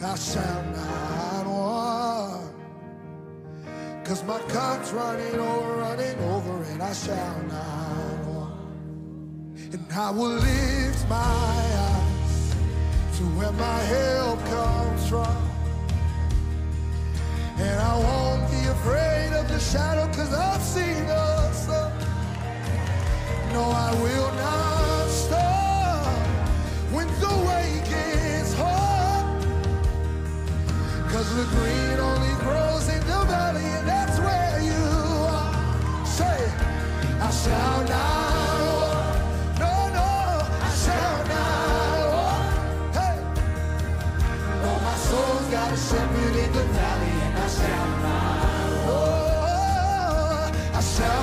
I shall not want. Cause my cup's running over, running over, and I shall not want. And I will lift my eyes to where my help comes from. And I won't be afraid of the shadow, cause I've seen the sun. No, I will Cause the green only grows in the valley, and that's where you are. Say, I shall not. got a shepherd the valley, and I shall not. Oh, I shall.